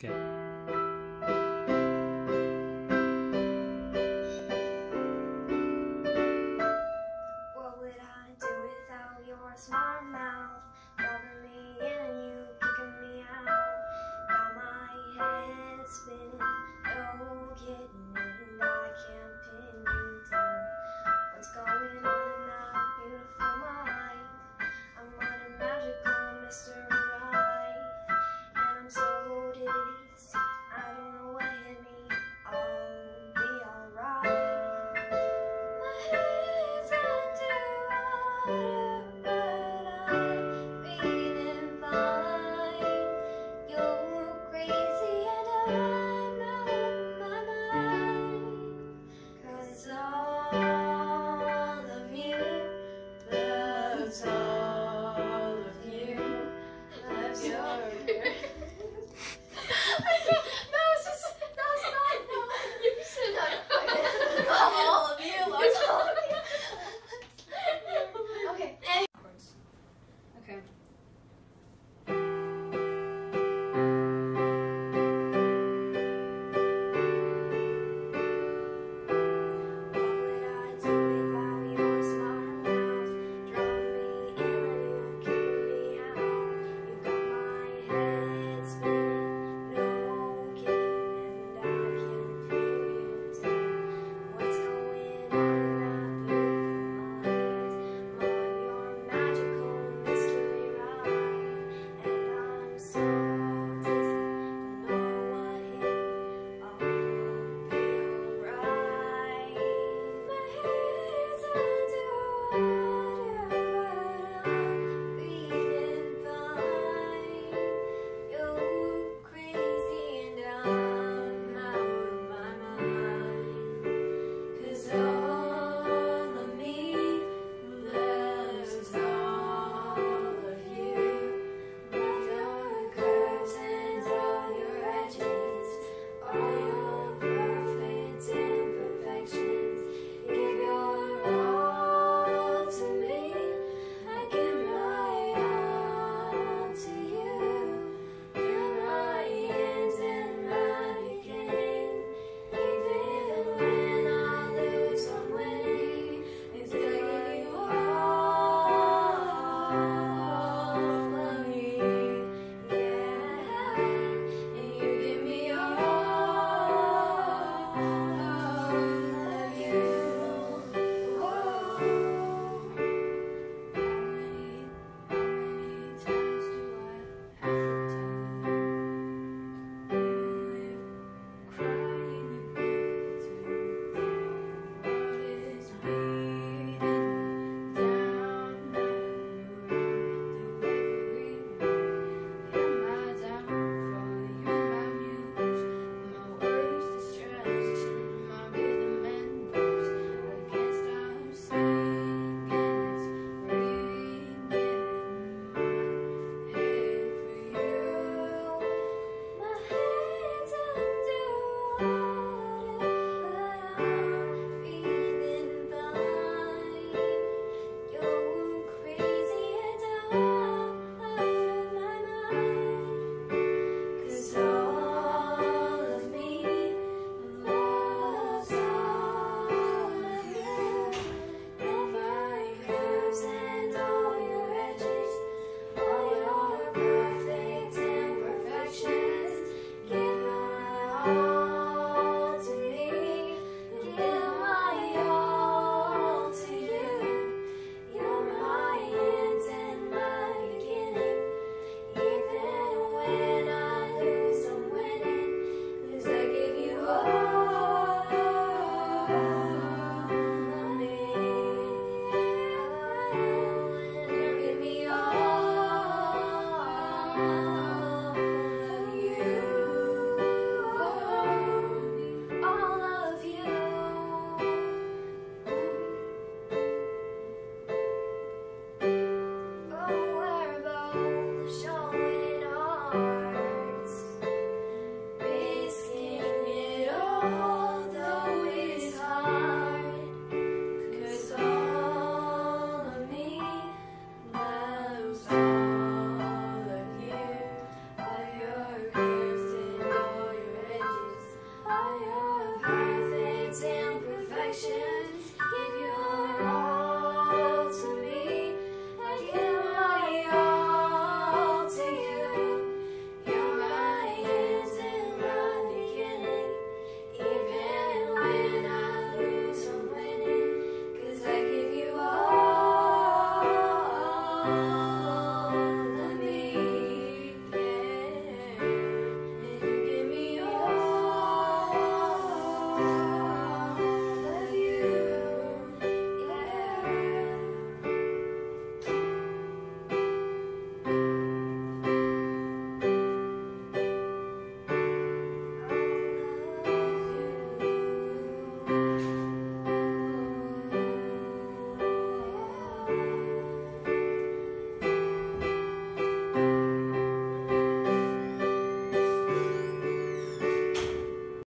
Okay. What would I do without your smart mouth?